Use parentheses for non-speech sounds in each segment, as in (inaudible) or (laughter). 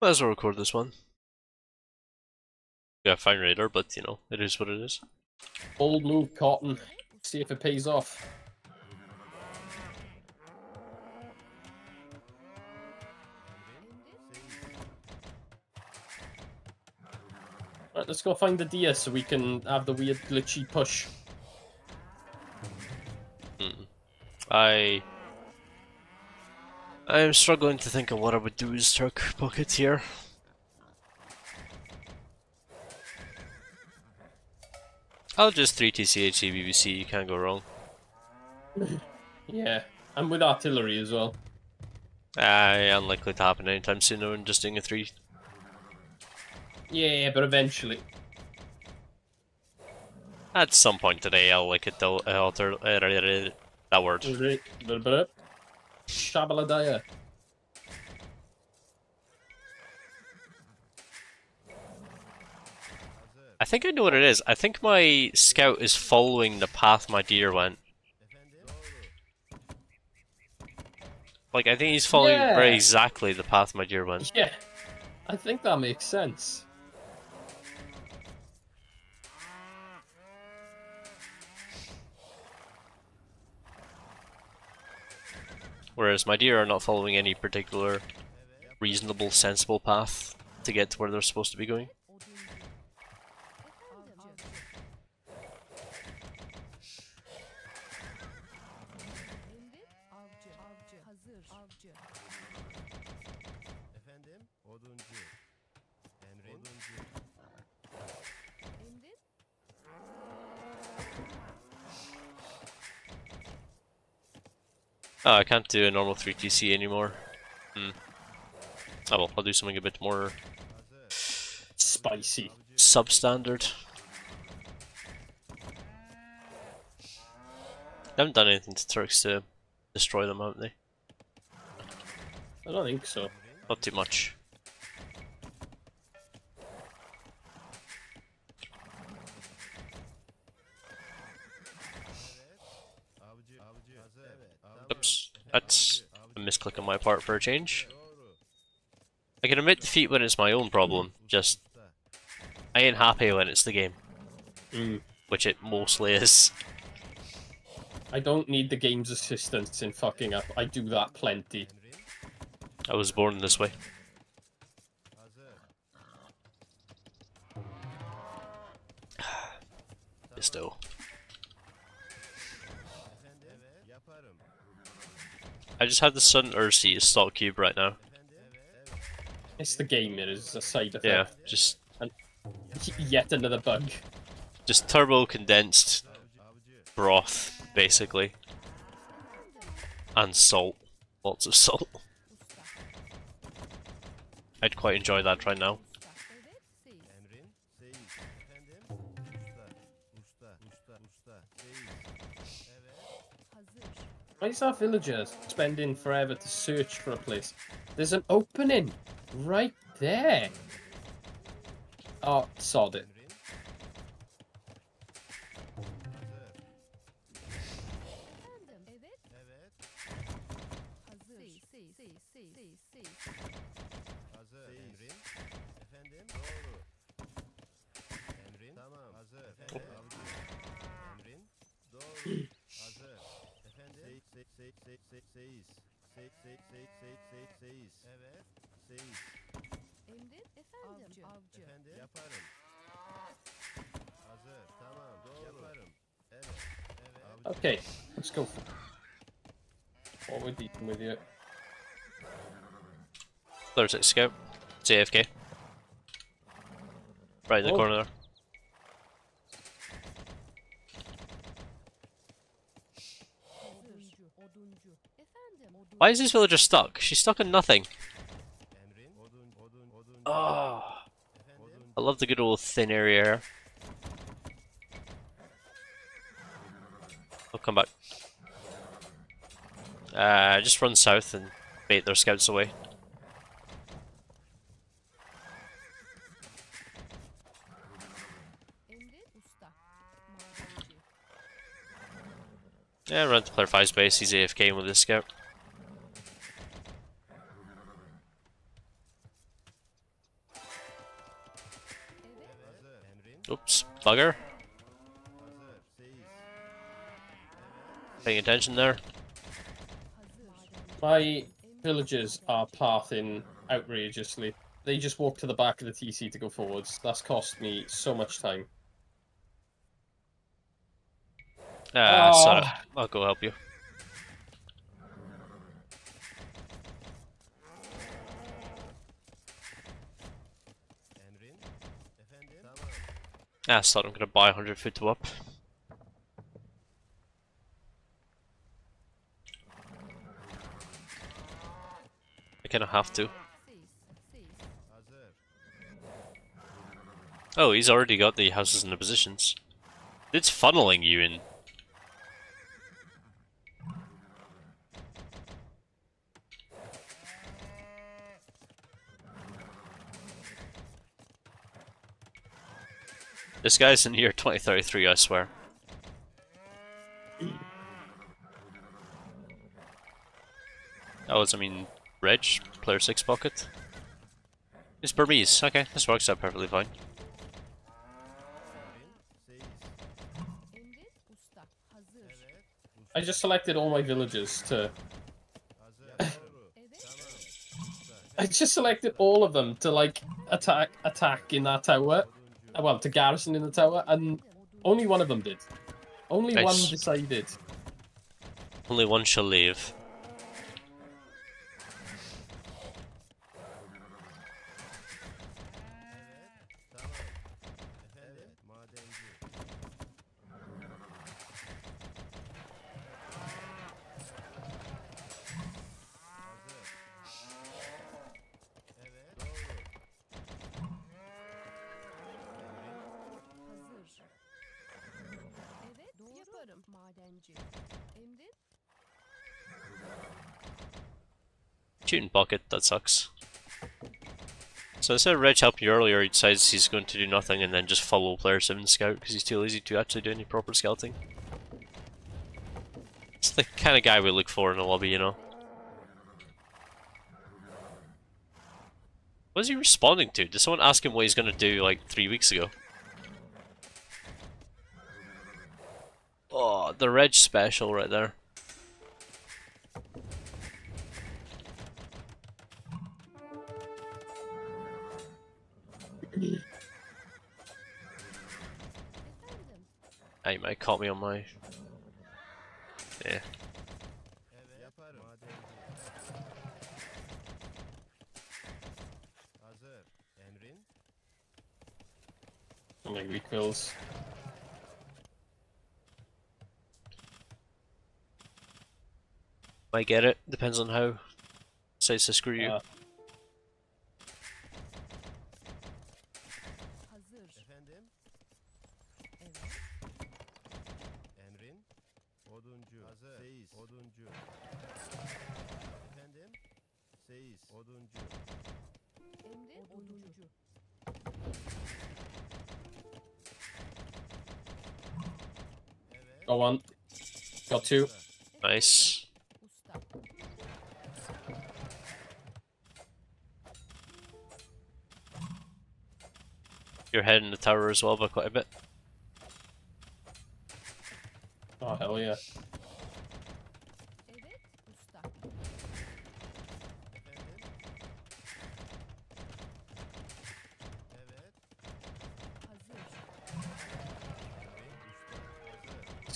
Might as well record this one. Yeah, fine radar, but you know, it is what it is. Bold move, Cotton. See if it pays off. Right, let's go find the Dia so we can have the weird glitchy push. Mm. I I am struggling to think of what I would do with Turk pocket here. I'll just 3TCHC BBC, you can't go wrong. (laughs) Yeah, and with artillery as well. Uh, unlikely to happen anytime soon, though, and just doing a 3. Yeah, but eventually. At some point today, I'll like it, uh, alter, uh, that word. Shabaladaya. I think I know what it is. I think my scout is following the path my deer went. Like, I think he's following Yeah. very exactly the path my deer went. Yeah, I think that makes sense. Whereas my deer are not following any particular reasonable, sensible path to get to where they're supposed to be going. Oh, I can't do a normal 3TC anymore. Hmm. Oh well, I'll do something a bit more Spicy. substandard. They haven't done anything to Turks to destroy them, haven't they? I don't think so. Not too much. A Avcı. misclick on my part for a change. I can admit defeat when it's my own problem, just I ain't happy when it's the game, Mm. which it mostly is. I don't need the game's assistance in fucking up. I do that plenty. I was born this way. (sighs) Hazır. Still. Efendim? Evet. Yaparım. I just have the Sun Ursi as stock cube right now. Efendim? Evet. Evet. It's the game, it is a side effect. Yeah, just Yet another bug. just turbo condensed broth, basically. And salt. Lots of salt. I'd quite enjoy that right now. Why is our villagers spending forever to search for a place? There's an opening right there. Oh, sod it. Evet. Seyis. Emret efendim. Avcı avcı. Efendim? Yaparım. Hazır. Tamam. Doğru. Yaparım. Evet. Evet. Avcı. Okay, let's go. What we're dealing with here. There's it, scout. It's AFK. Right in the Oh. corner there. Oduncu. Oduncu. Efendim. Oduncu. Why is this villager stuck? She's stuck on nothing. Oh, I love the good old thin area. I'll come back. Uh, just run south and bait their scouts away. Emret usta. Madenci. Yeah, run to player 5's base, he's AFK with this scout. Oops, bugger. Paying attention there. My villagers are pathing outrageously. They just walk to the back of the TC to go forwards. That's cost me so much time. Ah, Ah. I'll go help you. Ah, so I'm gonna buy 100 foot to up. I kinda have to. Oh, he's already got the houses and the positions. It's funneling you in. This guy's in year (laughs) 2033, I swear. That was, I mean, Reg, player 6 pocket. It's Burmese, okay, this works out perfectly fine. I just selected all my villagers to. (laughs) I just selected all of them to like attack attack in that tower. Well, to garrison in the tower, and only one of them did. Only one decided. Only one shall live. Tamam. Efendim. Madenci. Hazır. Evet. Doğru. Hazır. Evet. Doğru. Yaparım. Madenci. Emret. Shooting bucket, that sucks. So instead of Reg helping you earlier, he decides he's going to do nothing and then just follow player 7 scout because he's too lazy to actually do any proper scouting. It's the kind of guy we look for in a lobby, you know. What is he responding to? Did someone ask him what he's going to do like three weeks ago? Oh, the Reg special right there. You might caught me on my. Yeah. Evet. Yaparım. Madenci. Hazır. Emrin. Like weak kills. Might get it. Depends on how. Decides to screw you. Uh, Hazır. Efendim. Evet. Emrin. Oduncu. Hazır. Seyis. Oduncu. Efendim. Seyis. Oduncu. Emret oduncu. Evet. got one. Got two. Nice. You're heading the tower as well by quite a bit. Oh hell yeah.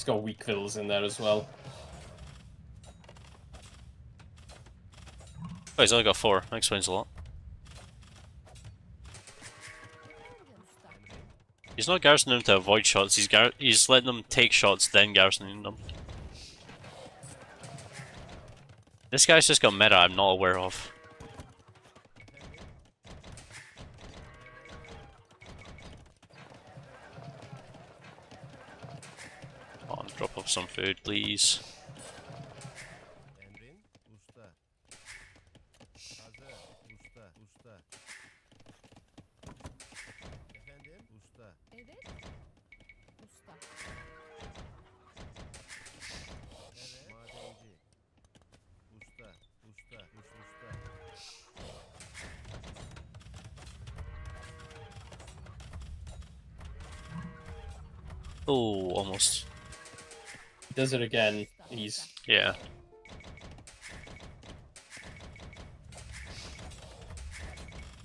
Got weak kills in there as well. Oh, he's only got four. That explains a lot. He's not garrisoning them to avoid shots. He's gar he's letting them take shots, then garrisoning them. This guy's just got meta I'm not aware of. Some food, please. Does it again. He's Yeah.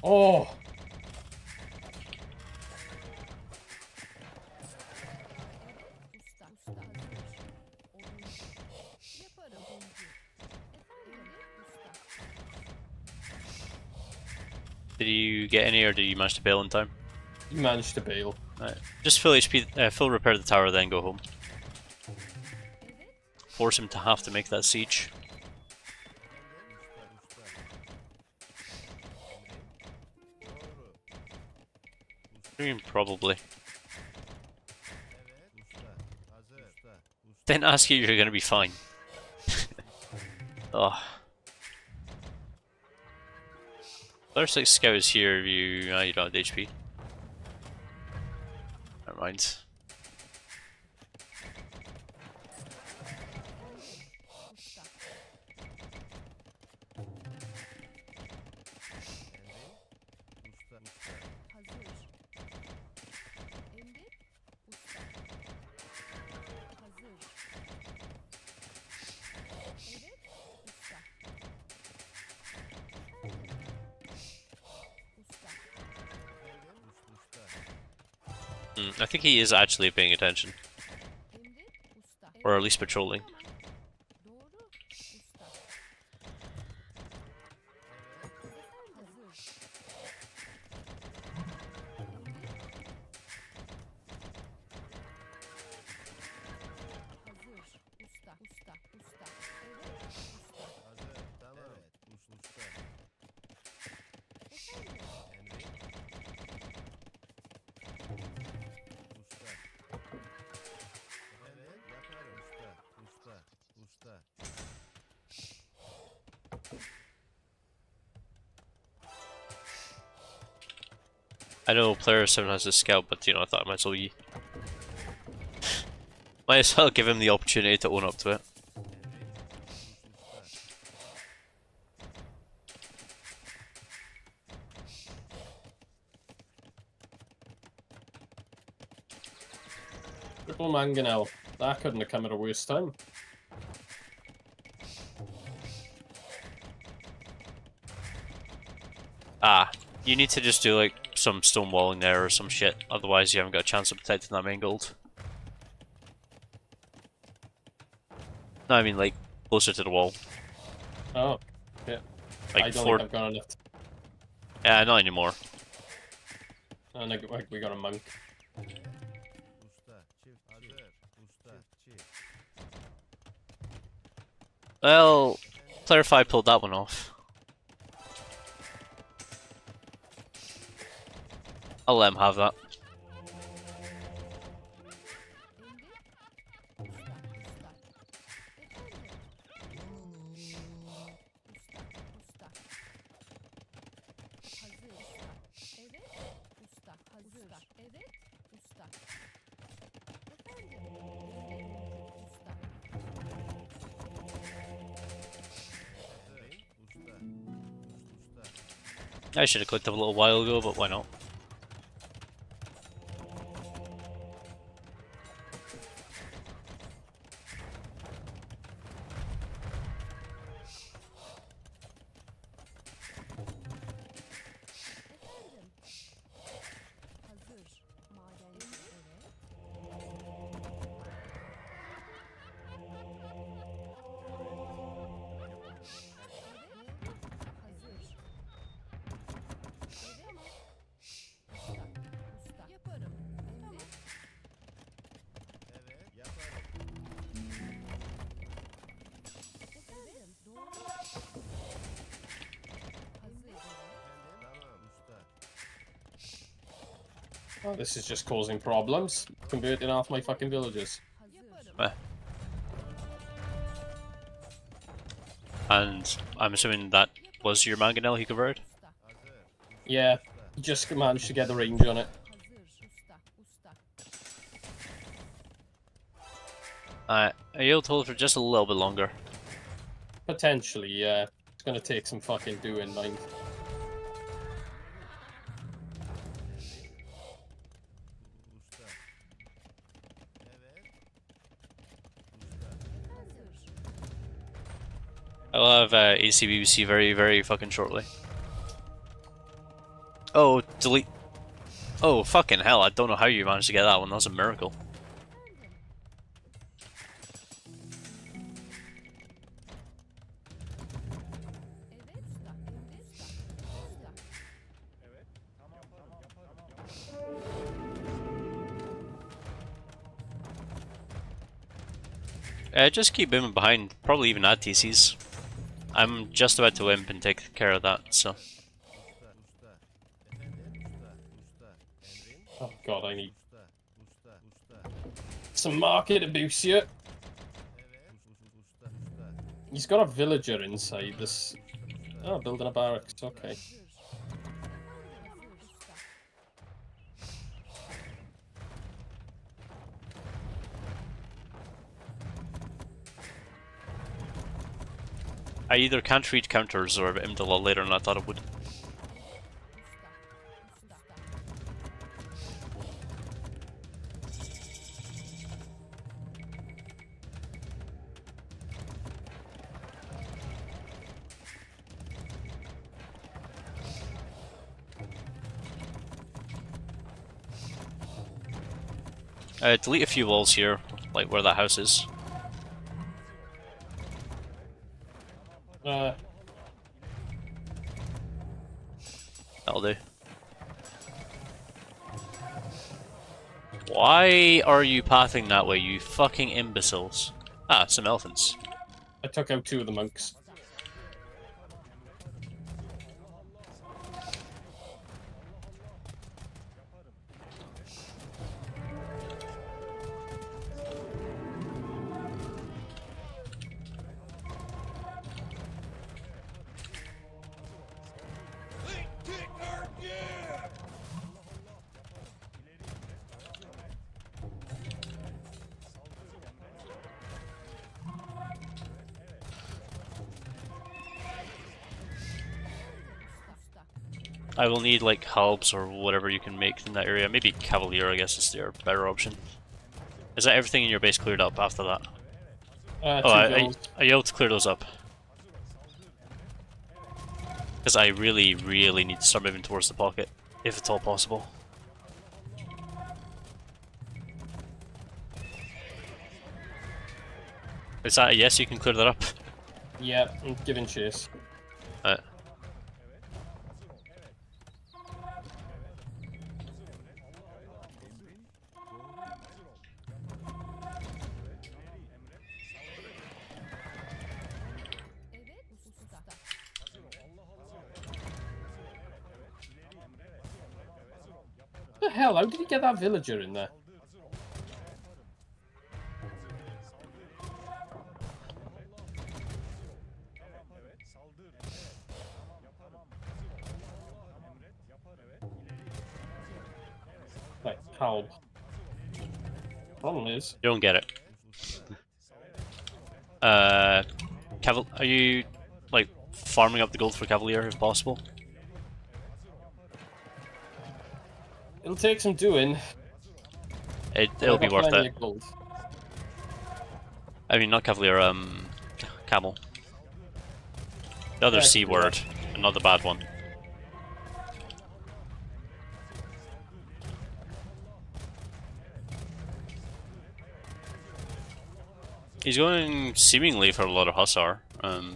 oh. Usta. Usta. Hazır. Oyuncu. Yaparım. Oyuncu. Efendim? Usta. Did you get any, or did you manage to bail in time? You managed to bail. Right. Just full HP, uh, full repair the tower, then go home. Force him to have to make that siege. I mean, probably. Didn't ask you you're gonna be fine. (laughs) oh. Player 6 scout is here, you, uh, you don't have HP. Never mind. Think he is actually paying attention, or at least patrolling. I know player 7 has a scout, but you know, I thought I might as well (laughs) Might as well give him the opportunity to own up to it. Triple mangonel. That couldn't have come at a worse time. Ah, you need to just do like some stone walling there or some shit, otherwise you haven't got a chance of protecting that main gold. No, I mean like closer to the wall. Oh, Like I don't four think I've got enough. Yeah, not anymore. And I, like, we got a monk. Usta. Çift. Hazır. Usta. Çift. Well five pulled that one off. Usta. Hazır. Usta. Us- Usta. I should have clicked up a little while ago, but why not? This is just causing problems. Converting half my fucking villagers. Hazır. And I'm assuming that was your mangonel he converted? Yeah, just managed to get the range on it. Usta. Uh, are you able to hold for just a little bit longer? Potentially, yeah. It's gonna take some fucking doing, mind. ACBBC very, very fucking shortly. Oh, delete. Oh, fucking hell, I don't know how you managed to get that one. That's a miracle. Uh, just keep him behind. Probably even add TCs. I'm just about to imp and take care of that, so. Oh god, I need some market abuse here. He's got a villager inside this. Oh, building a barracks. Okay. I either can't read counters or immed a lot later than I thought it would. Uh, delete a few walls here, like where that house is. Why are you pathing that way, you fucking imbeciles? Ah, some elephants. I took out two of the monks. I will need like halbs or whatever you can make in that area. Maybe cavalier, I guess, is the better option. Is that everything in your base cleared up after that? Uh, Oh, I, I, vills. are you able to clear those up? Because I really, really need to start moving towards the pocket, if at all possible. Is that a yes? You can clear that up. Yeah, I'm giving chase. Uh, Evet usta. What the hell? How did he get that villager in there? Like, how? Problem is, you don't get it. Uh, caval- are you like farming up the gold for cavalier if possible? It'll take some doing. It, it'll be worth it. gold. I mean, not cavalier, um, camel. The other Yeah, C word, and not the bad one. He's going seemingly for a lot of Hussar. Um,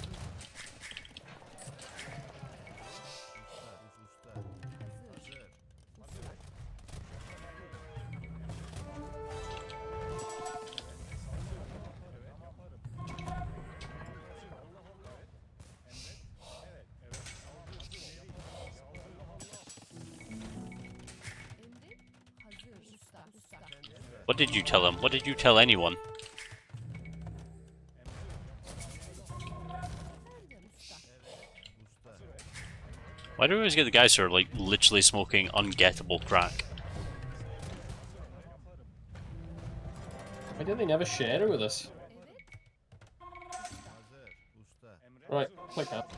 what did you tell him? What did you tell anyone? Why do we always get the guys who are like literally smoking ungettable crack? Why do they never share it with us? Right, click that.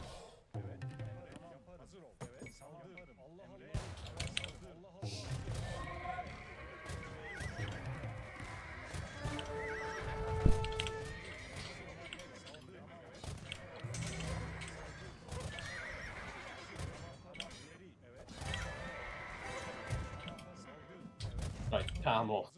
Right,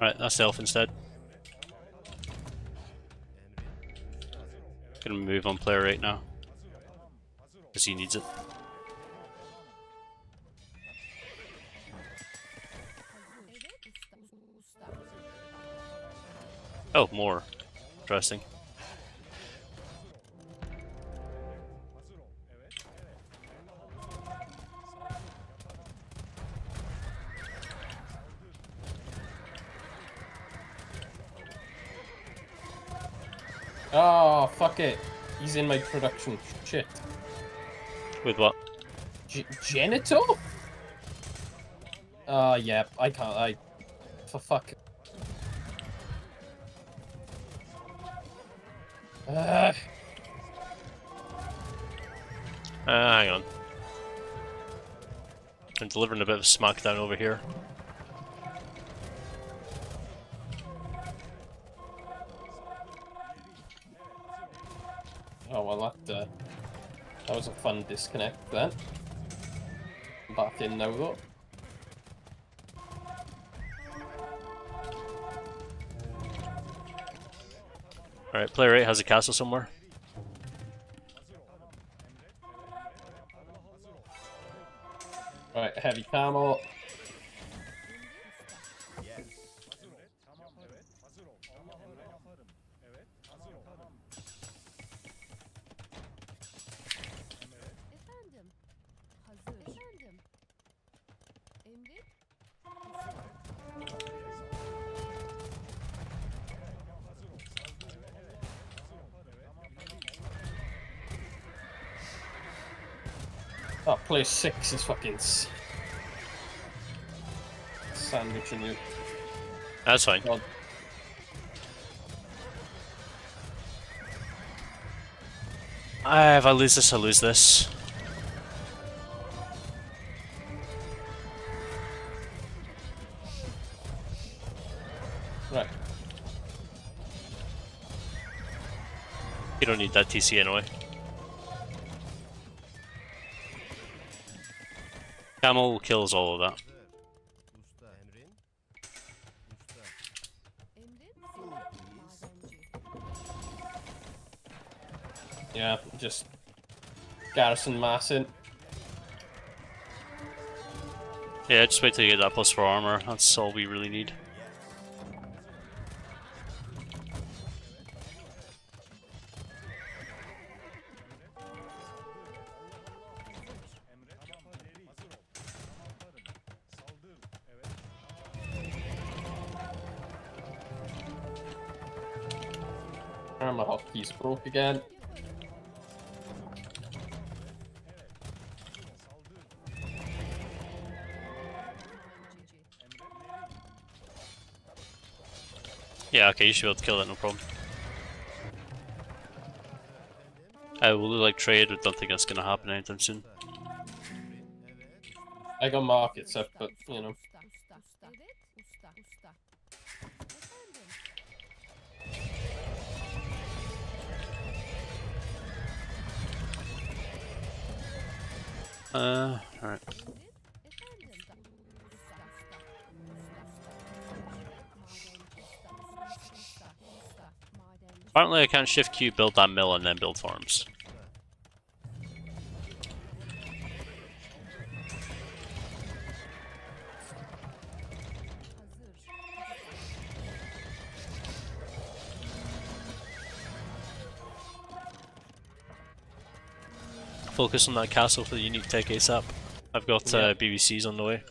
Camel. Right, that's Elf instead. Gonna move on player right now. Because he needs it. Oh, more. Interesting. He's in my production. Shit. With what? G Genitour? Uh, yeah, I can't, I... For fuck. Uh, hang on. I'm delivering a bit of smackdown over here. That was a fun disconnect then. Back in now, though. Alright, player 8 has a castle somewhere. Right, heavy camel. Six is fucking sandwiching you. That's fine. God. Ah, if I lose this, I lose this. Right. You don't need that TC anyway. Camel kills all of that. Usta emrin. Usta. Emret. Madenci. Yeah, just garrison massing. Yeah, just wait till you get that plus 4 armor. That's all we really need. Again. Yeah, okay, you should be able to kill that, no problem. I will like trade, but don't think that's gonna happen anytime soon. I got markets up, but you know. Usta. Madenci. Apparently I can't shift Q, build that mill, and then build farms. Focus on that castle for the unique tech ASAP. I've got uh, BBCs on the way.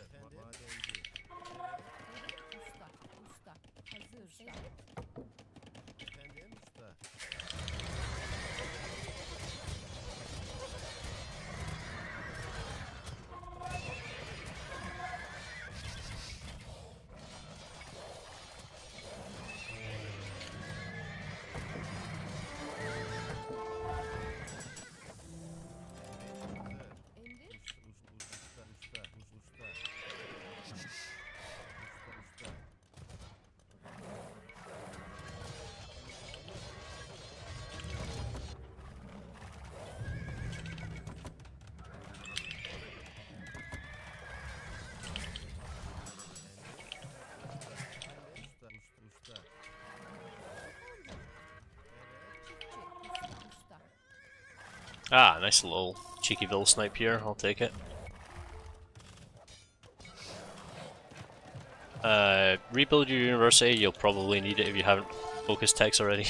Ah, nice little cheeky Ville snipe here, I'll take it. Uh, rebuild your university, you'll probably need it if you haven't focused techs already.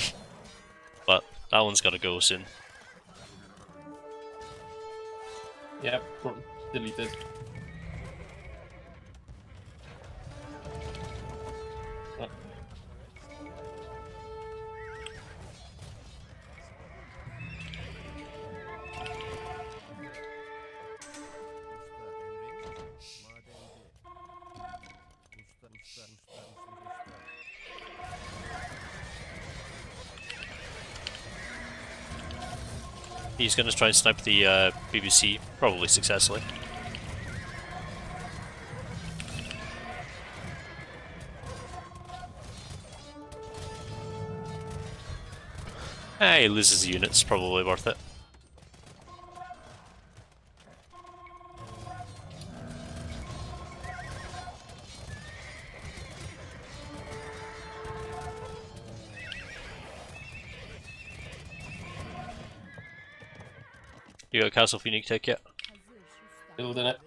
(laughs) but that one's gotta go soon. Yep, deleted. He's gonna try and snipe the uh, BBC, probably successfully. Eh, he loses the units, probably worth it. You got a Castle Phoenix tech yet? Building it.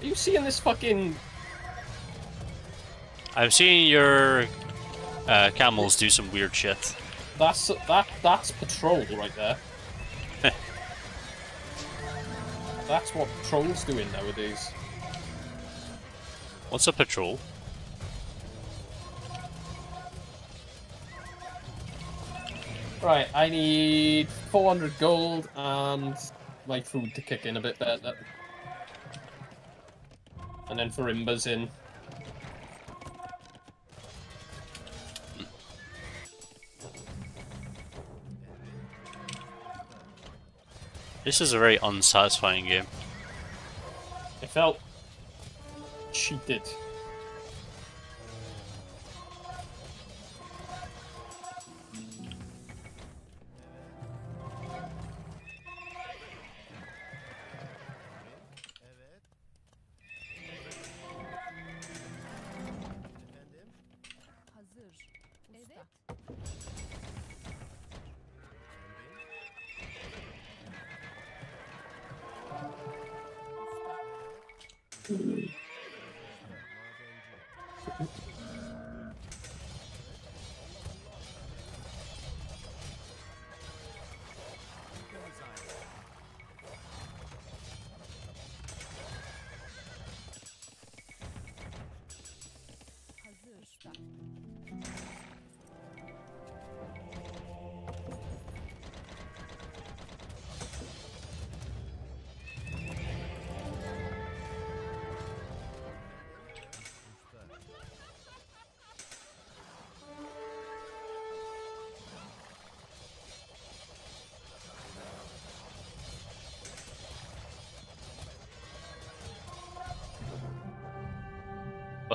Are you seeing this fucking I'm seeing your uh, camels do some weird shit. That's that. That's patrol right there. (laughs) that's what patrol's doing nowadays. What's a patrol? Right, I need 400 gold and my food to kick in a bit better. And then for Imbers in. This is a very unsatisfying game. It felt cheated.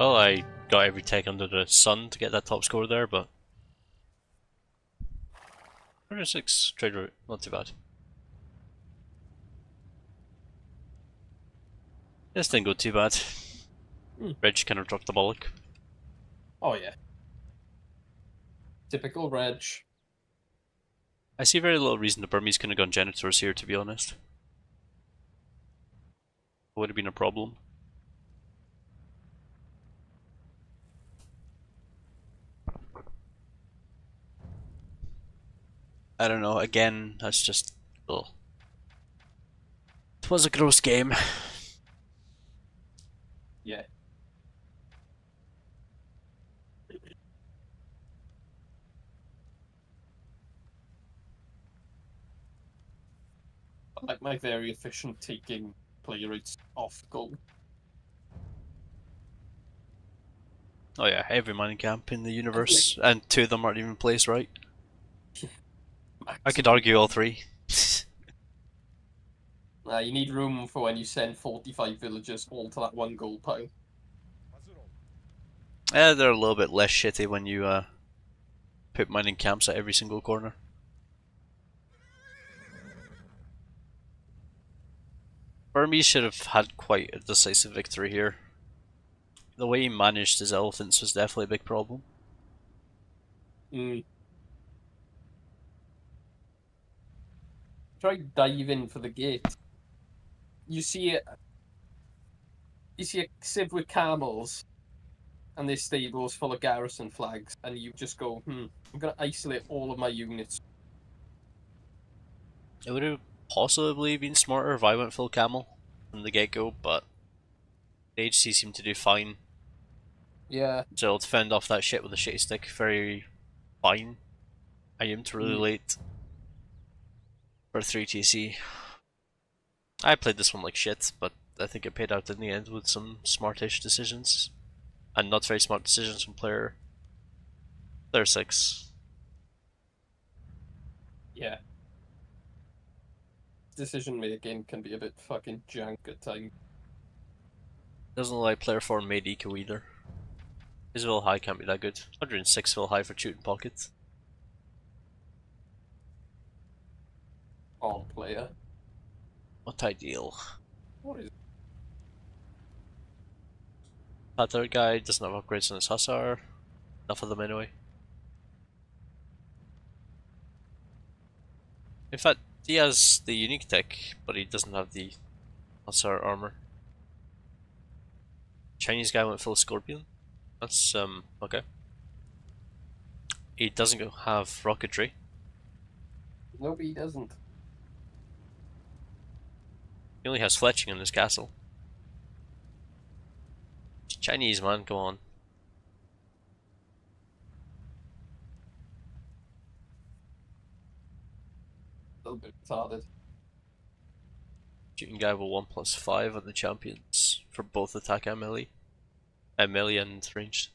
Well, I got every tech under the sun to get that top score there, but 106 trade route, not too bad. This didn't go too bad. Hmm. Reg kind of dropped the bollock. Oh yeah. Typical Reg. I see very little reason the Burmese couldn't have gone Genitours here, to be honest. Would have been a problem. I don't know, again, that's just. Ugh. It was a gross game. Yeah. I like my very efficient taking play rates off goal. Oh yeah, every mining camp in the universe, and two of them aren't even placed right. I could argue all three. (laughs) Uh, you need room for when you send 45 villagers all to that one gold pile. Eh, they're a little bit less shitty when you uh, put mining camps at every single corner. Burmese should have had quite a decisive victory here. The way he managed his elephants was definitely a big problem. Mm. Try diving for the gate. You see it. You see a civ with camels, and their stables full of garrison flags, and you just go, "Hmm, I'm gonna isolate all of my units." It would have possibly been smarter if I went full camel from the get go, but the HC seemed to do fine. Yeah, So I'll defend off that shit with a shitty stick very fine. I aimed really Mm. late for 3TC. I played this one like shit, but I think it paid out in the end with some smartish decisions. And not very smart decisions from player player six. yeah. Decision making can be a bit fucking jank at times. Doesn't look like player four made eco either. His will high can't be that good. 106 will high for shooting pocket. On player. Not ideal. What is? That third guy doesn't have upgrades on his Hussar. Enough of them anyway. In fact, he has the unique tech, but he doesn't have the Hussar armor. Chinese guy went full Scorpion. That's, um, okay. He doesn't have rocketry. Nope, he doesn't. He only has fletching in his castle. Chinese man, go on. A little bit retarded. Shooting guy with 1 plus 5 on the champions for both attack and melee. And melee and ranged.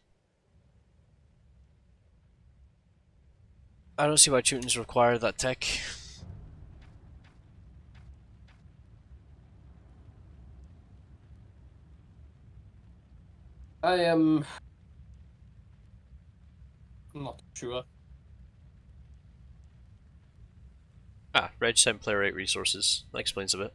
I don't see why Teutons require that tech. I am. not sure. Ah, Reg sent player 8 resources. That explains a bit.